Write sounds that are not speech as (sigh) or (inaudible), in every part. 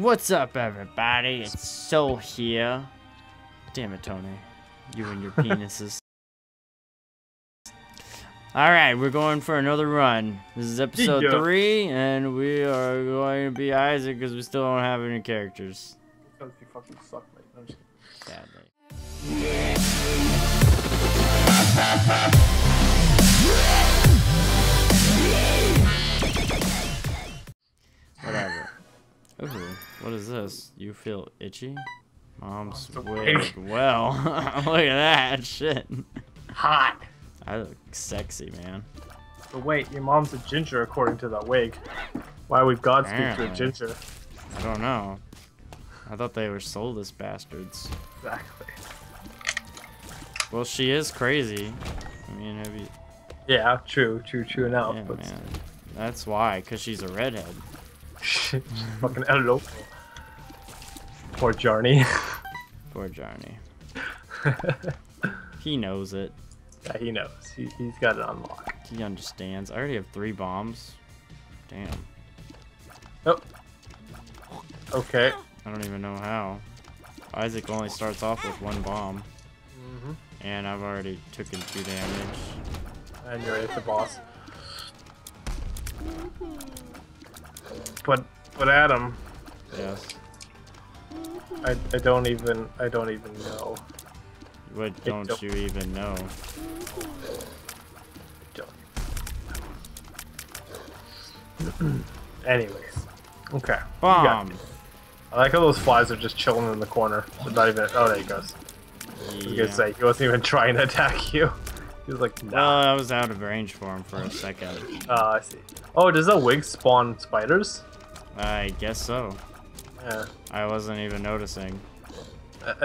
What's up, everybody? It's So here. Damn it, Tony. You and your (laughs) penises. Alright, we're going for another run. This is episode Yeah. 3, and we are going to be Isaac because we still don't have any characters. Because you fucking suck, mate. I'm just. Sadly. (laughs) Whatever. Ooh, what is this? You feel itchy? Mom's wig. Well, (laughs) look at that shit. Hot. I look sexy, man. But wait, your mom's a ginger according to that wig. Why would God speak to a ginger? I don't know. I thought they were soulless bastards. Exactly. Well, she is crazy. I mean, have you? Yeah, true, true, true enough. Yeah, but man. That's why, cause she's a redhead. She's (laughs) fucking El Loco. Poor Jarny. (laughs) Poor Johnny. (laughs) He knows it. yeah, he knows. He, he's got it unlocked. He understands. I already have three bombs. Damn. Oh. Okay. I don't even know how. Isaac only starts off with one bomb, hmm and I've already taken two damage. And you're at the boss. But, but Adam, Yes. I, I don't even, I don't even know. What don't don't- you even know? Don't. (clears throat) Anyways, okay. Bomb! I like how those flies are just chilling in the corner. They're not even. Oh, there he goes. I was gonna say he wasn't even (laughs) trying to attack you. He was like, Well, nah. I was out of range for him for a second. Oh, I see. Oh, does that wig spawn spiders? I guess so. Yeah. I wasn't even noticing. I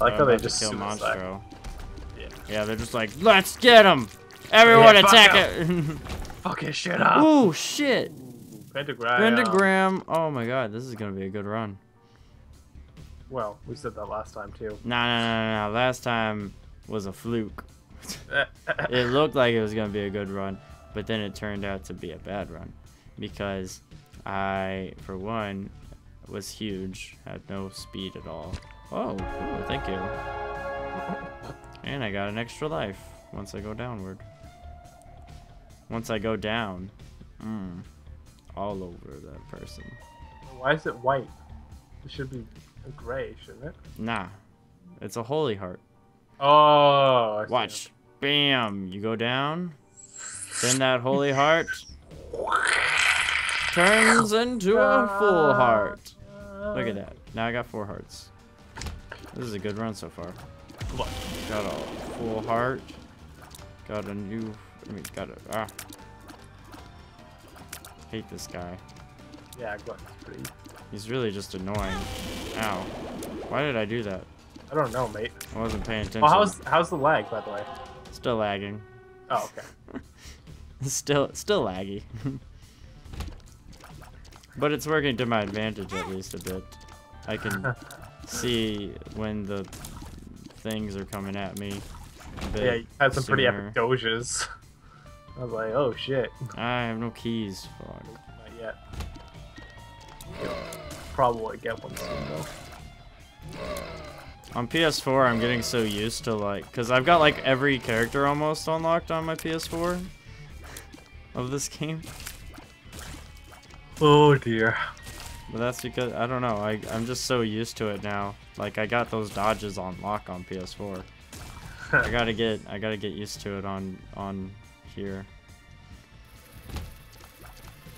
like how they just kill. Monstro. Yeah. Yeah, they're just like, let's get him! Everyone Yeah, fuck attack it! (laughs) Fuck his shit up. Ooh, shit! Pentagram. Pentagram. Oh my god, this is gonna be a good run. Well, we said that last time too. No, no, no, no, no. Last time was a fluke. (laughs) It looked like it was gonna be a good run, but then it turned out to be a bad run because I, for one, was huge, had no speed at all. Oh, cool, thank you. And I got an extra life once I go downward. Once I go down, mm, all over that person. Why is it white? It should be gray, shouldn't it? Nah, it's a holy heart. Oh. Watch. Bam! You go down. Then that holy heart turns into a full heart. Look at that. Now I got four hearts. This is a good run so far. Look. Got a full heart. Got a new. I mean, got a. Ah. Hate this guy. Yeah, Glenn's pretty. He's really just annoying. Ow. Why did I do that? I don't know, mate. I wasn't paying attention. Oh, how's how's the lag, by the way? Still lagging. Oh, okay. (laughs) Still, still laggy. (laughs) but it's working to my advantage at least a bit. I can (laughs) see when the things are coming at me. Yeah, you had some pretty epic doges. (laughs) I was like, oh shit. I have no keys. Fuck. Not yet. Probably get one soon though. On PS4, I'm getting so used to like, cause I've got like every character almost unlocked on my PS4 of this (laughs) game. Oh dear. But that's because I don't know. I I'm just so used to it now. Like I got those dodges on lock on PS4. (laughs) I gotta get I gotta get used to it on on here.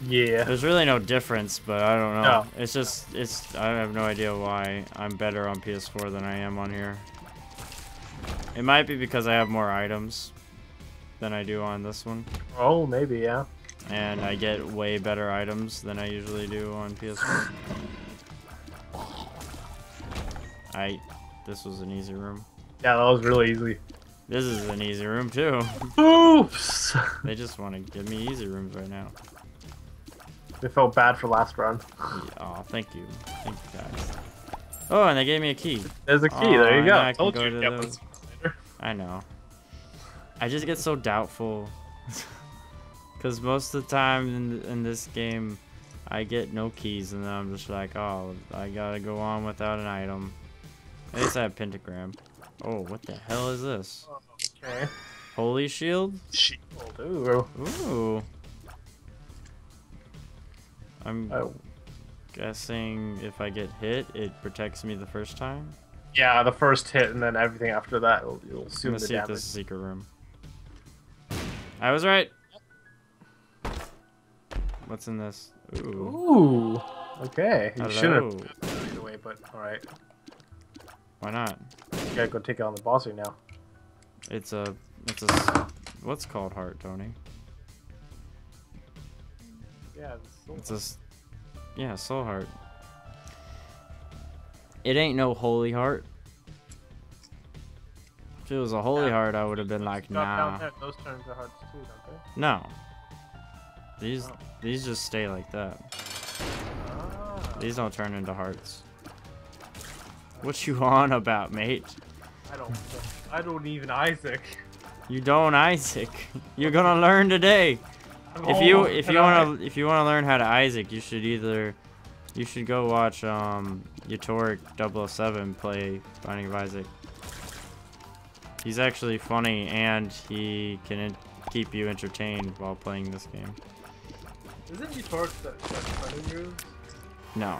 Yeah. There's really no difference, but I don't know. No. It's just it's I have no idea why I'm better on PS4 than I am on here. It might be because I have more items than I do on this one, Oh, maybe, yeah. And I get way better items than I usually do on PS4. I this was an easy room. Yeah, that was really easy. This is an easy room too. Oops! (laughs) They just want to give me easy rooms right now. They felt bad for last run. (laughs) Oh, thank you. Thank you guys. Oh, and they gave me a key. There's a key, Aw, there you go. I Told go you to get the- one later. I know. I just get so doubtful. (laughs) Because most of the time in, in this game, I get no keys, and then I'm just like, oh, I gotta go on without an item. At least I have pentagram. Oh, what the hell is this? Okay. Holy shield? Shield. Ooh. Ooh. I'm Oh. guessing if I get hit, it protects me the first time. Yeah, the first hit, and then everything after that, I'm assume gonna the see if this is a secret room. I was right. What's in this? Ooh. Ooh. Okay. You shouldn't have right away, but alright. Why not? You gotta go take out the boss right now. It's a. It's a What's called heart, Tony? Yeah, It's a. Yeah, soul heart. It ain't no holy heart. If it was a holy Yeah. heart, I would have been like, nah. Those turns are hearts too, don't they? No. These Oh. these just stay like that. Ah. These don't turn into hearts. What you (laughs) on about, mate? I don't. I don't even Isaac. You don't, Isaac. You're gonna learn today. If you if you wanna if you wanna learn how to Isaac, you should either you should go watch um Yatoric 007 play Binding of Isaac. He's actually funny and he can keep you entertained while playing this game. Isn't he torch that that friend of No,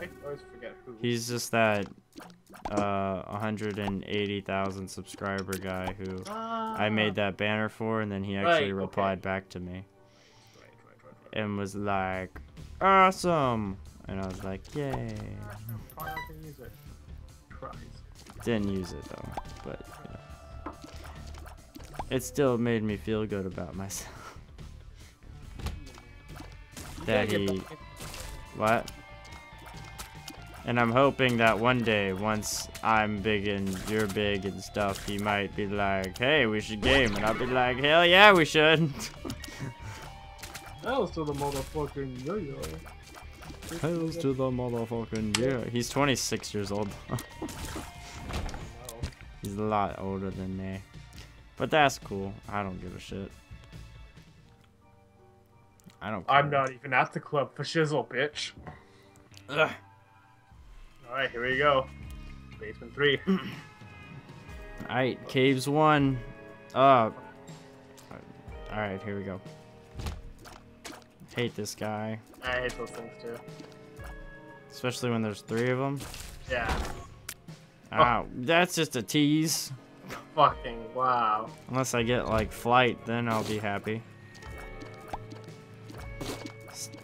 I always forget who. he's just that uh 180,000 subscriber guy who I made that banner for and then he actually Right, okay. replied back to me Right, right, and was like awesome and I was like yay. Try not to use it. Tries. Didn't use it though, but you know. it still made me feel good about myself. That he what? And I'm hoping that one day, once I'm big and you're big and stuff, he might be like, "Hey, we should game," and I'll be like, "Hell yeah, we should." Was to the motherfucking yo-yo. Hells to the motherfucking yeah. He's 26 years old. (laughs) He's a lot older than me. But that's cool. I don't give a shit. I don't I'm not even at the club for shizzle, bitch. Ugh. Alright, here we go. Basement 3. (clears throat) Alright, caves one. Uh. Alright, here we go. Hate this guy. I hate those things too. Especially when there's three of them. Yeah. Ah, that's just a tease. Fucking wow. Unless I get like flight, then I'll be happy.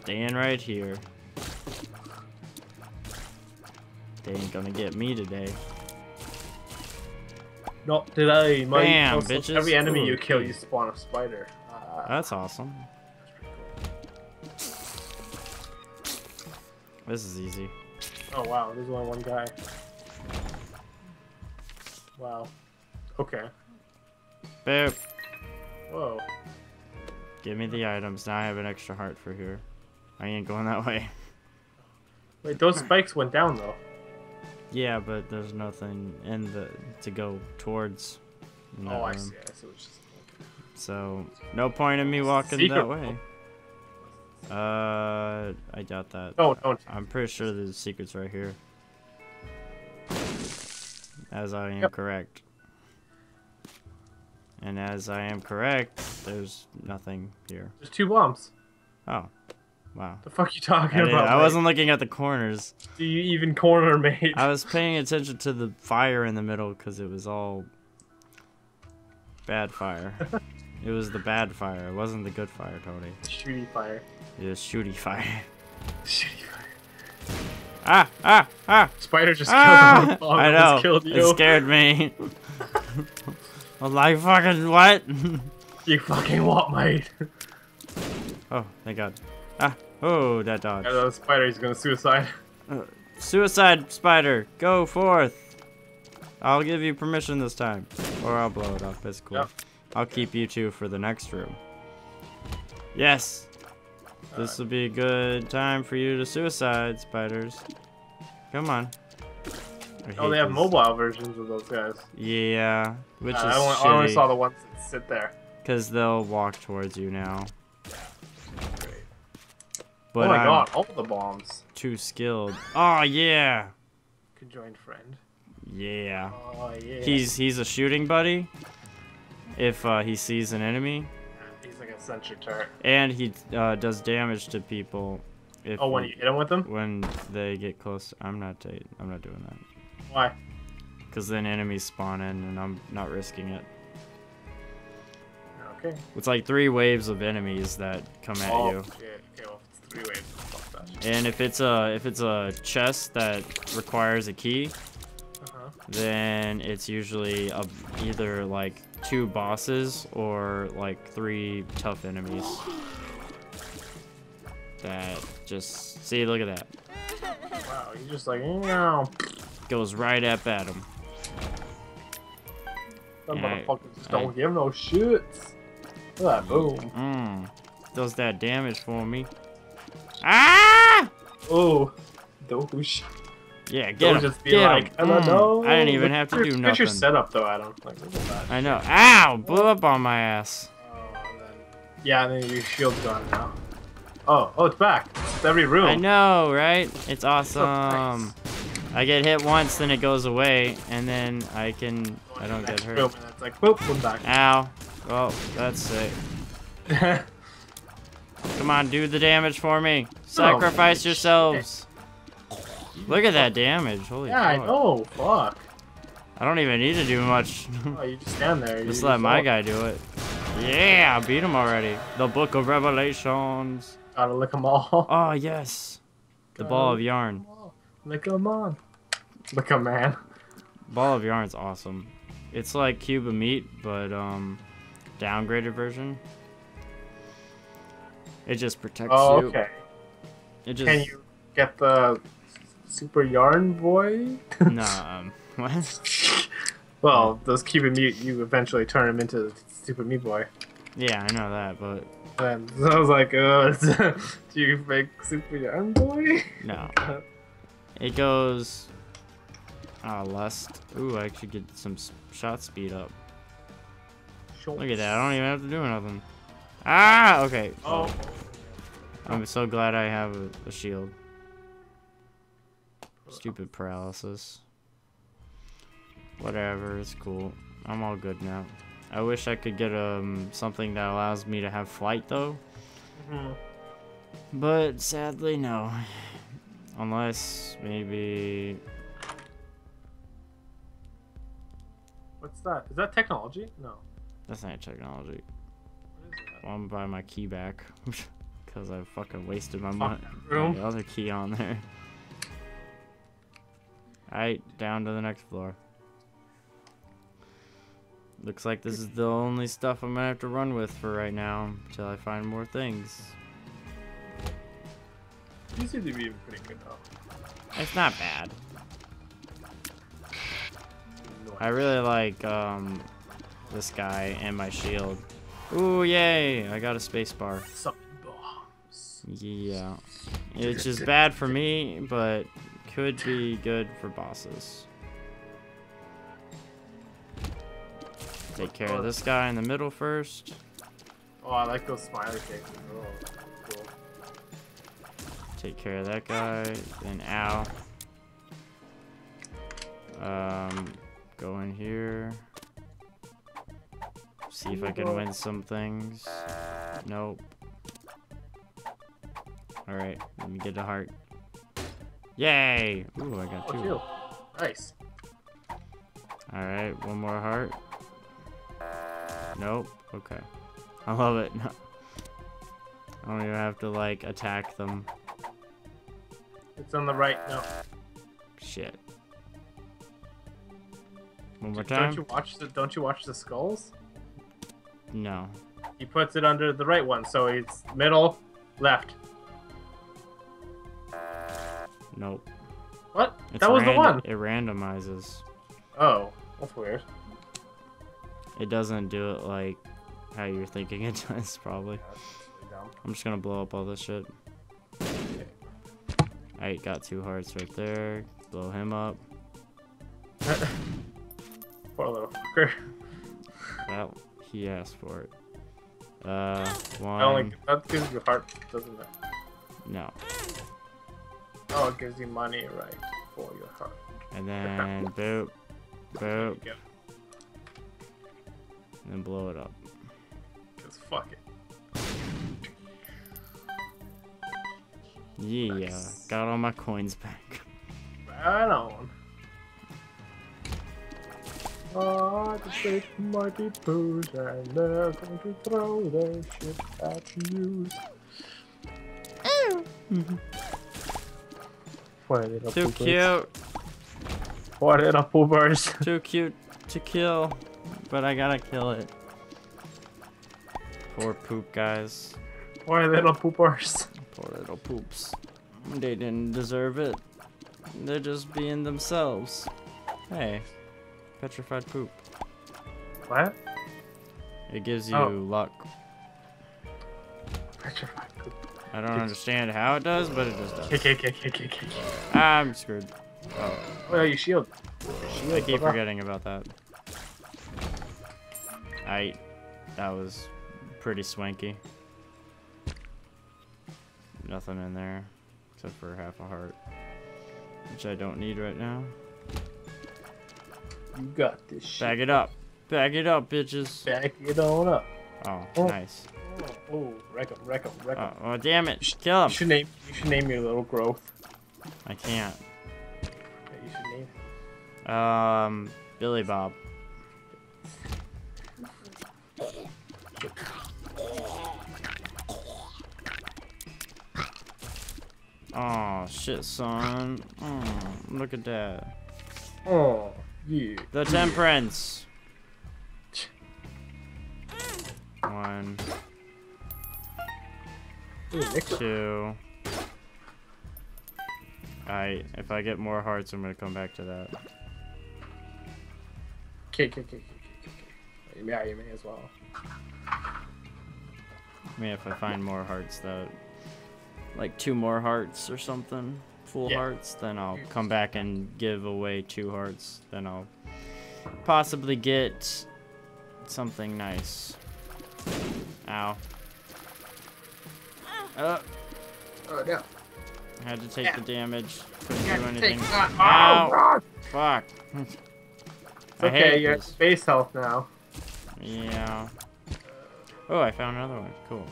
Staying right here. They ain't gonna get me today. Not today, mate. Bam, Also, bitches. Every enemy Ooh, you kill, you spawn a spider. Uh, That's awesome. This is easy. oh wow, there's only one guy. Wow. Okay. Boop. Whoa. Give me the items. Now I have an extra heart for here. I ain't going that way. (laughs) Wait, those spikes went down though. Yeah, but there's nothing in the to go towards. that Oh, I see. I see what you're saying. So no point in me walking Secret that way. Uh, I doubt that. No, don't. I'm pretty sure the secret's right here. As I am Yep. correct. And as I am correct, there's nothing here. There's two bombs. Oh, wow. The fuck you talking I, about? I mate? wasn't looking at the corners. Do you even corner, mate? I was paying attention to the fire in the middle because it was all bad fire. (laughs) it was the bad fire. It wasn't the good fire, Tony. Shooty fire. It was shooty fire. Shooty fire. Ah! Ah! Ah! Spider just Ah! killed. I know. Killed It scared me. (laughs) I was like, fucking what? You fucking what, mate? oh, thank God. Ah! Oh, that dodge. Yeah, that spider is gonna suicide. Suicide spider, go forth. I'll give you permission this time, or I'll blow it up. It's cool. Yep. I'll keep you two for the next room. Yes. This will be a good time for you to suicide spiders. Come on. Oh, they have these. mobile versions of those guys. Yeah, which Uh, is I, only, I only saw the ones that sit there. because they'll walk towards you now. But oh my I'm god, all the bombs. too skilled. Oh yeah, Conjoined friend. yeah. Oh yeah. He's he's a shooting buddy. If uh, he sees an enemy, he's like a sentry turret. and he uh, does damage to people. If Oh, when you hit him with them? when they get close. I'm not I'm not doing that. Why? Cause then enemies spawn in, and I'm not risking it. Okay. It's like three waves of enemies that come at oh, you. shit. And if it's a if it's a chest that requires a key, Uh-huh. then it's usually a, either like two bosses or like three tough enemies. That just see, look at that, Wow, he's just like, no. goes right up at him. Some motherfuckers just I- don't give no shits. Look at that, boom. Mmm, does that damage for me? Ah! Oh, douche. Yeah, get Don't him, just be get like, him. Mm, I didn't even have to do at your setup, though, Adam. Like, look at that. I know. Ow! Blew up on my ass. Oh, and then, yeah, and then your shield's gone now. Oh, oh, it's back. It's every room. I know, right? It's So awesome. nice. I get hit once, then it goes away, and then I can. I don't get hurt. room, and it's like, boop, back. Ow. Oh, that's sick. (laughs) Come on, do the damage for me. Sacrifice shit. yourselves. Look at that damage. Holy yeah, I fuck. know. Fuck. I don't even need to do much. Oh, you just stand there. (laughs) Just you, let my guy do it. Yeah, I beat him already. The Book of Revelations. Gotta lick them all. (laughs) Oh, yes. The ball of yarn. Lick them on. Lick 'em, man. Ball of yarn's awesome. It's like cube of meat, but um, downgraded version. It just protects Oh, you. okay. It just Can you get the super yarn boy? (laughs) (laughs) nah. Um, what? Well, those cube of meat, you eventually turn him into super meat boy. Yeah, I know that, but And (laughs) so I was like, uh, do you make super yarn boy? no. It goes. Ah, lust. Ooh, I should get some shot speed up. Look at that. I don't even have to do nothing. Ah, okay. Oh, I'm so glad I have a, a shield. Stupid paralysis. Whatever, it's cool. I'm all good now. I wish I could get um something that allows me to have flight though, mhm. but sadly no. Unless maybe what's that? Is that technology? No. that's not technology. I'm buy my key back (laughs) because I fucking wasted my Fuck money. The other key on there. Alright, down to the next floor. Looks like this is the only stuff I'm gonna have to run with for right now until I find more things. You seem to be pretty good though. It's not bad. I really like um this guy and my shield. Ooh, yay! I got a space bar. Bombs. Yeah. It's just bad for me, but could be good for bosses. Take care of this guy in the middle first. Oh, I like those smiley faces. Oh, cool. Take care of that guy. Then ow. Um, go in here. See if I can win some things. Nope. Alright, let me get a heart. Yay! Ooh, I got Oh, two. Nice. Alright, one more heart. Nope. Okay. (laughs) I love it. (laughs) I don't even have to, like, attack them. It's on the right. No. Shit. One more time. Don't you watch the Don't you watch the skulls? No. He puts it under the right one, so it's middle, left. Nope. What? It's that was the one. It randomizes. Oh, that's weird. It doesn't do it like how you're thinking (laughs) it does, probably. Yeah, really. I'm just gonna blow up all this shit. I got two hearts right there. Blow him up. (laughs) Poor little fucker. That he asked for it. Uh, one. I only that gives you heart, doesn't it? No. Oh, it gives you money, right, for your heart. And then boop, boop, and then blow it up. Cause fuck it. Yeah, Nice. got all my coins back. (laughs) Right on. Oh, the big mighty poos, and they're going to throw their shit at you. Poor mm-hmm. little Too poopers. cute, Poor little poopers. (laughs) too cute to kill, but I gotta kill it. Poor poop guys. Poor little poopers. Poor little poops. They didn't deserve it. They're just being themselves. Hey, petrified poop. What? It gives you Oh. luck. Petrified poop. I don't understand how it does, but it just does. Kick, kick, kick, kick, kick. I'm screwed. Oh, Oh, yeah, you shield. Shield, I keep forgetting about that. I, that was pretty swanky. Nothing in there, except for half a heart, which I don't need right now. You got this shit. Bag it up, bag it up, bitches. Back it on up. Oh, Oh. nice. Oh, oh wreck 'em, wreck 'em, wreck 'em. Oh, oh, damn it, kill You should name. You should name your little growth. I can't. You should name. Um, Billy Bob. Oh shit, son. Oh, look at that. Oh, yeah. The Temperance. One, two. I if I get more hearts, I'm gonna come back to that. Kick, kick, kick, kick, kick. Yeah, you may as well. I mean, if I find more hearts that, like two more hearts or something, full Yeah. hearts, then I'll come back and give away two hearts. Then I'll possibly get something nice. Ow. Uh, Oh, no. I had to take Yeah. the damage. Couldn't do anything. take. Ow! Oh, Fuck. It's okay, you're at space health now. Yeah. Oh, I found another one. Cool.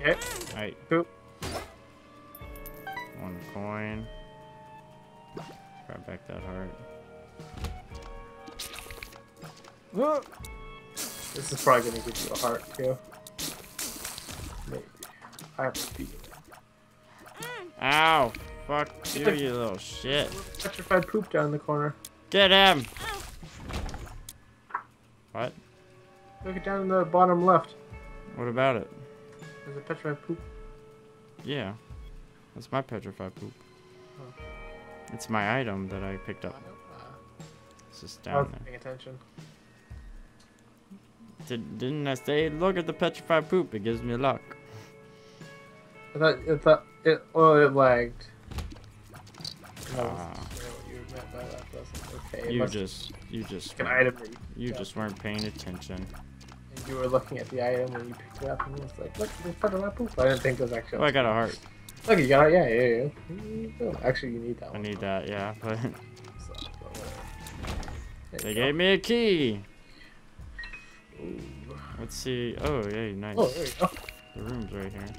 Okay. Alright. Cool. One coin. Grab back that heart. This is probably gonna give you a heart too. Maybe. I have a feeling. Ow! Fuck you, you little shit. Petrified poop down in the corner. Get him! What? Look it down in the bottom left. What about it? There's a petrified poop. Yeah. That's my petrified poop. Oh. It's my item that I picked up. It's just I down wasn't there. paying attention. Did, didn't I say, look at the petrified poop? It gives me luck. I thought it thought it oh it lagged. Was Ah. you meant by that. That's okay. You just, you just, an item you, yeah. just weren't paying attention. and you were looking at the item when you picked it up and it was like, look, there's part of poop. I didn't think it was actually. Oh, I got a heart. Look, you got it. Yeah, yeah, yeah. There you go. Actually, you need that I one. need that, yeah, (laughs) but So, but whatever. There they gave me a key. Ooh. Let's see. Oh, yay, nice. Oh, there you go. The room's right here.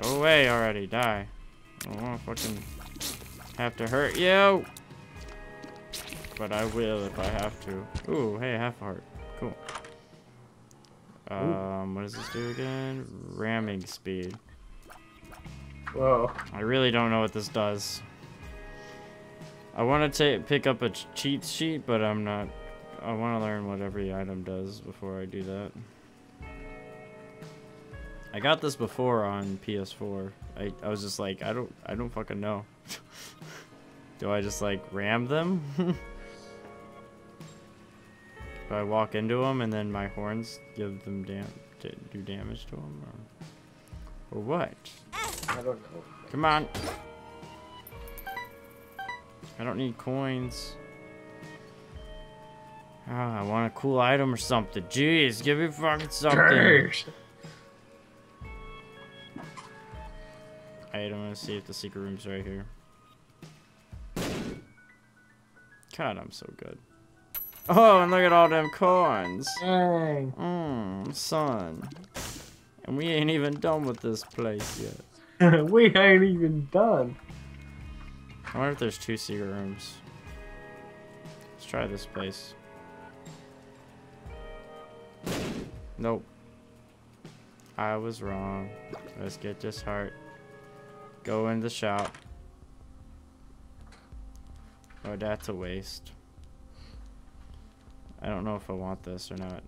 Go away already, die. I don't wanna fucking have to hurt you. But I will if I have to. Ooh, hey, half a heart. Cool. Um, what does this do again? Ramming speed. Whoa. I really don't know what this does. I want to pick up a cheat sheet, but I'm not. I want to learn what every item does before I do that. I got this before on PS4. I, I was just like, I don't I don't fucking know. (laughs) do I just like ram them? (laughs) do I walk into them and then my horns give them dam do damage to them or, or what? I don't know. Come on. I don't need coins. Ah, I want a cool item or something. Jeez, give me fucking something. Jeez. Alright, I'm gonna see if the secret room's right here. God, I'm so good. Oh, and look at all them coins. Dang. Mmm, son. And we ain't even done with this place yet. (laughs) we ain't even done. I wonder if there's two secret rooms. Let's try this place. Nope. I was wrong. Let's get this heart. Go in the shop. Oh, that's a waste. I don't know if I want this or not.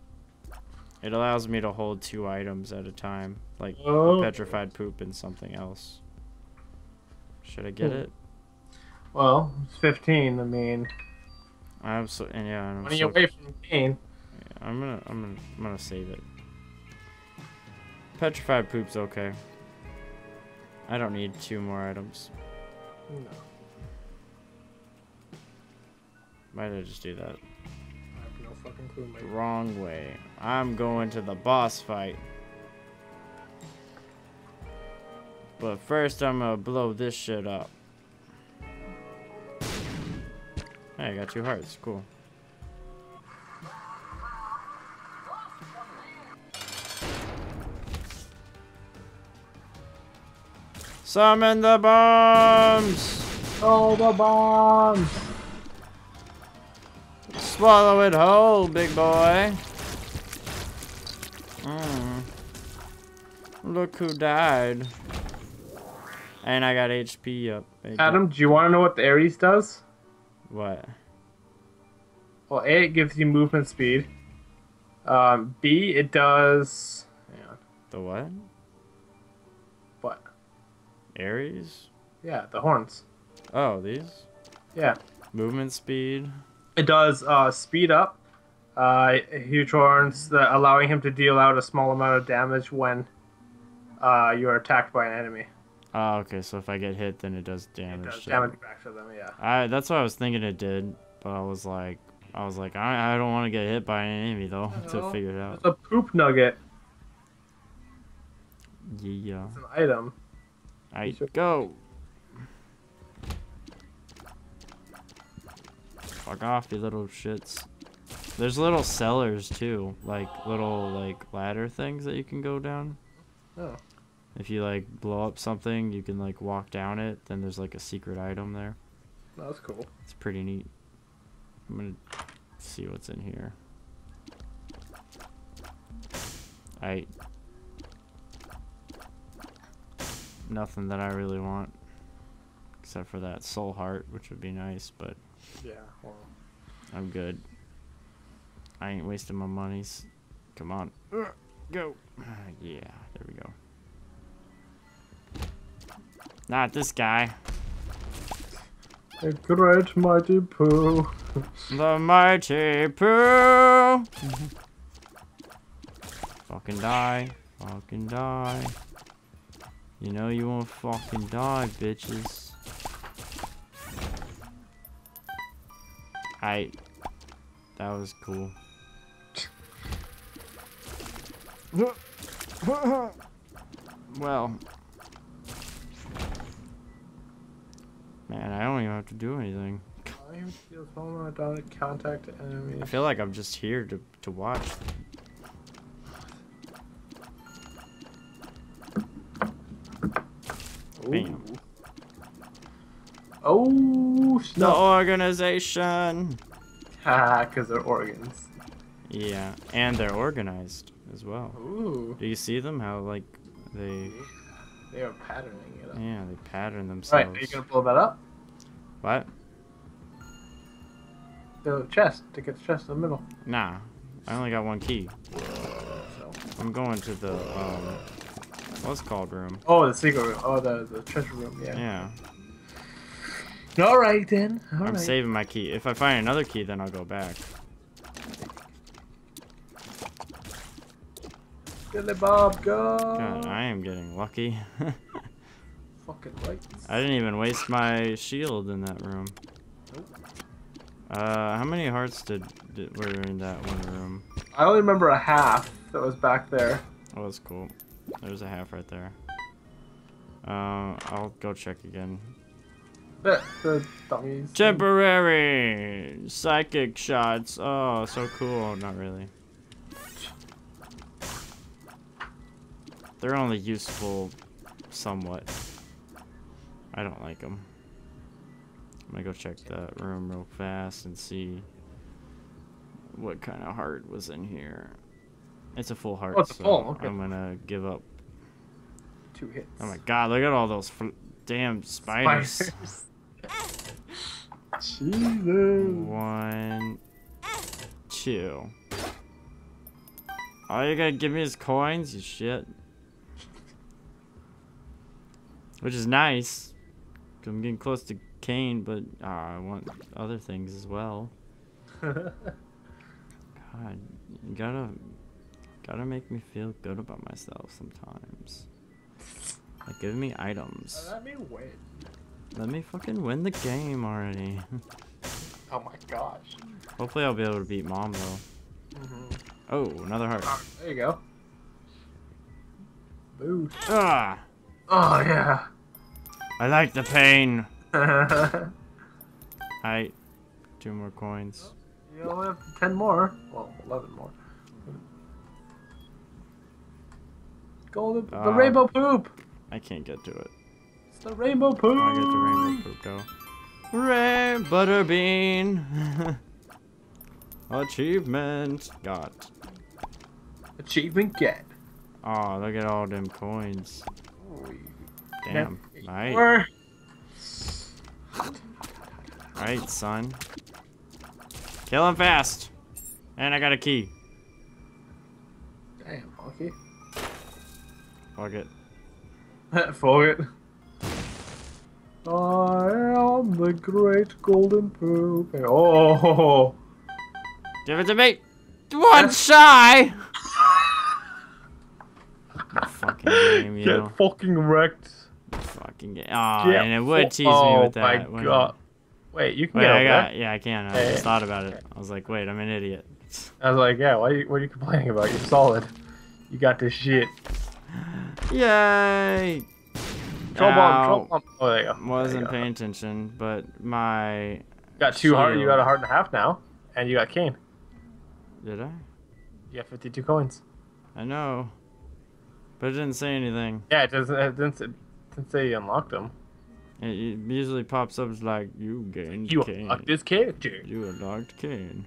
It allows me to hold two items at a time, like Oh. petrified poop and something else. Should I get Hmm. it? Well, it's 15. I mean, I'm so and yeah. I'm money so, away from gain. I'm gonna I'm gonna I'm gonna save it. Petrified poop's okay. I don't need two more items. No. Did I just do that? I have no fucking clue, mate. Wrong way. I'm going to the boss fight. But first I'm gonna blow this shit up. Hey, I got two hearts. Cool. Summon the bombs! Oh, the bombs! Swallow it whole, big boy. Mm. Look who died. And I got HP up. Adam, do you want to know what the Aries does? What? Well, A, it gives you movement speed. Um, B, it does. The what? What? Aries? Yeah, the horns. Oh, these? Yeah. Movement speed. It does uh, speed up uh, huge horns, that allowing him to deal out a small amount of damage when uh, you are attacked by an enemy. Oh, okay, so if I get hit, then it does damage. It damage. does to damage them. back to them, yeah. I, that's what I was thinking it did, but I was like, I was like, I, I don't want to get hit by an enemy though (laughs) to figure it out. It's a poop nugget. Yeah. It's an item. I Sure. go. Fuck off, you little shits. There's little cellars too, like little like ladder things that you can go down. Oh. If you like blow up something, you can like walk down it. Then there's like a secret item there. Oh, that's cool. It's pretty neat. I'm gonna see what's in here. I nothing that I really want, except for that soul heart, which would be nice, but Yeah. Well, I'm good. I ain't wasting my monies. Come on, Ugh, go. (sighs) Yeah, there we go. Not this guy. a great mighty poo. The mighty Pooh. (laughs) fucking die. Fucking die. You know you won't fucking die, bitches. I. That was cool. well. Man, I don't even have to do anything. Time deals small amount of damage, contact enemies. I feel like I'm just here to, to watch. Bam. Oh, The organization! (laughs) Haha, because they're organs. Yeah, and they're organized as well. Ooh. Do you see them? How, like, they. They are patterning it up. Yeah, they pattern Right, themselves. are you gonna blow that up? What? The chest, to get the chest in the middle. Nah. I only got one key. So. I'm going to the, um. What's called room? Oh, the secret room. Oh, the, the treasure room, yeah. Yeah. Alright then. Alright. I'm saving my key. If I find another key, then I'll go back. Billy Bob, go! God, I am getting lucky. (laughs) Fucking lights. I didn't even waste my shield in that room. Uh, how many hearts did, did were in that one room? I only remember a half that was back there. Oh, that's cool. There's a half right there. Uh, I'll go check again. The, dummies. (laughs) Temporary psychic shots. Oh, so cool. Not really. They're only useful somewhat. I don't like them. I'm gonna go check that room real fast and see what kind of heart was in here. It's a full heart, Oh, it's so full, okay. I'm gonna give up. Two hits. Oh my god, look at all those damn spiders. Spiders. (laughs) Jesus. One, two. All you gotta give me is coins, you shit. Which is nice. I'm getting close to Cain, but uh, I want other things as well. (laughs) God, you gotta, gotta make me feel good about myself sometimes. Like, give me items. Let me win. Let me fucking win the game already. (laughs) Oh my gosh. Hopefully I'll be able to beat mom though. Mhm. Oh, another heart. Oh, there you go. Boo. Ah! Oh yeah. I like the pain. (laughs) I two more coins. You only have ten more. Well, eleven more. Golden. the Uh, rainbow poop. I can't get to it. The rainbow poop. I get the rainbow poop though. Hooray, butterbean! (laughs) Achievement got. Achievement get. Oh, look at all them coins. Damn. Right. Or Right, son. Kill him fast. And I got a key. damn, okay. Fuck it. Forget. (laughs) I am the great golden poop. Oh, oh, oh, oh, Give it to me. One shy. fucking game, you know. get fucking wrecked. Fucking game. Oh, Get and it would fu- tease me oh with that. my wouldn't it? Wait, you can Wait, get I over got. there. Yeah, I can. I Hey. just thought about it. I was like, wait, I'm an idiot. I was like, yeah, why are you, what are you complaining about? You're solid. You got this shit. Yay! Troll bomb, troll bomb. Oh, there you go. Wasn't you paying attention, but my. Got two heart. You got a heart and a half now, and you got Cain. Did I? You got 52 coins. I know. But it didn't say anything. Yeah, it doesn't. It didn't, say- didn't say you unlocked them. It, it usually pops up as like, you gained You Cain. unlocked this character. You unlocked Cain.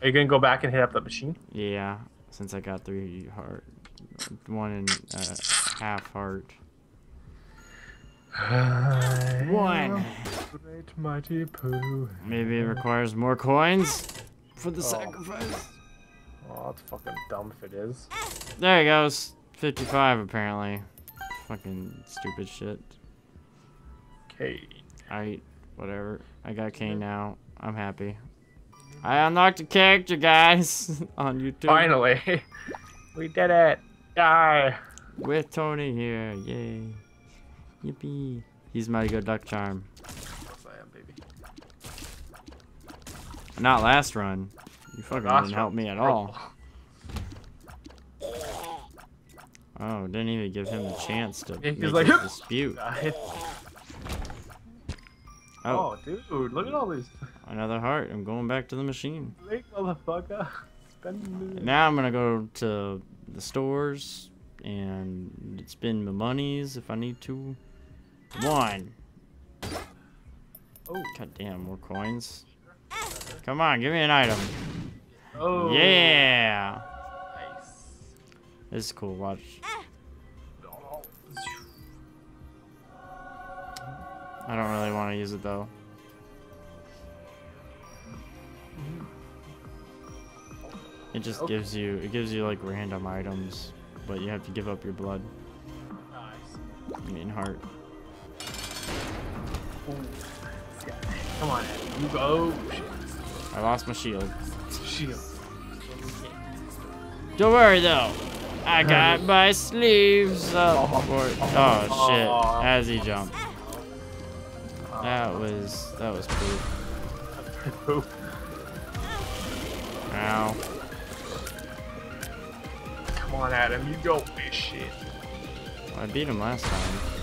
Are you gonna go back and hit up the machine? Yeah, since I got three heart. One and uh, half heart. One. Great mighty poo. Maybe it requires more coins for the Oh. sacrifice. Oh, that's fucking dumb if it is. There he goes. 55 apparently. Fucking stupid shit. Okay. I whatever. I got Cain now. I'm happy. I unlocked a character, guys, (laughs) on YouTube Finally, (laughs) we did it. Die. with Tony here. Yay! Yippee! He's my good luck charm. Yes, I am, baby. Not last run. You fucking Last didn't help me at all. Oh, didn't even give him the chance to he's make like, his dispute. Oh, Oh, dude, look at all these. another heart. I'm going back to the machine. Motherfucker. Now I'm gonna go to the stores and spend my monies if I need to. One. Oh. God damn, more coins. Come on, give me an item. Oh. Yeah. Nice. This is cool. Watch. I don't really want to use it though. It just Okay. gives you, it gives you like random items, but you have to give up your blood. Nice. I mean heart. Come on, you go. I lost my shield. Shield. Don't worry though. I got my sleeves up. Oh, For, oh shit! As he jumped. That was that was poop. Poop. Ow. Come on, Adam, you go this shit. I beat him last time.